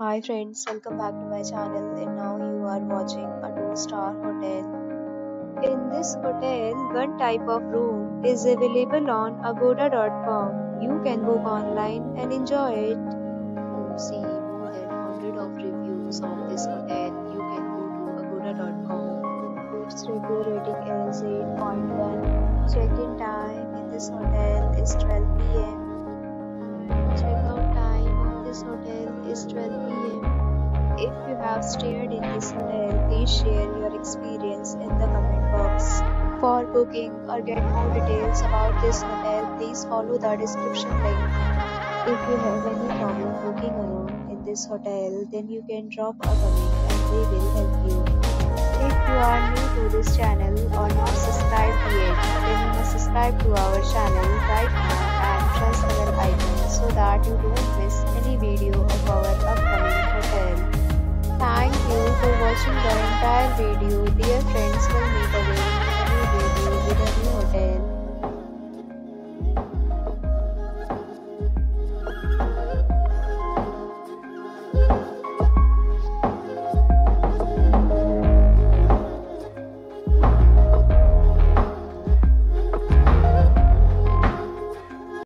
Hi friends, welcome back to my channel and now you are watching a 2-star hotel. In this hotel, one type of room is available on agoda.com. You can book online and enjoy it. To see more than 100 of reviews of this hotel, you can go to agoda.com. Its review rating is 8.1. Check-in time in this hotel is 12 pm. Is 12 pm. If you have stayed in this hotel, please share your experience in the comment box. For booking or get more details about this hotel, please follow the description link. If you have any problem booking a room in this hotel, then you can drop a comment and we will help you. If you are new to this channel or not subscribed yet, then you must subscribe to our channel right now and press the bell icon so that you don't miss any video watching the entire video.